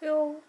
뿅.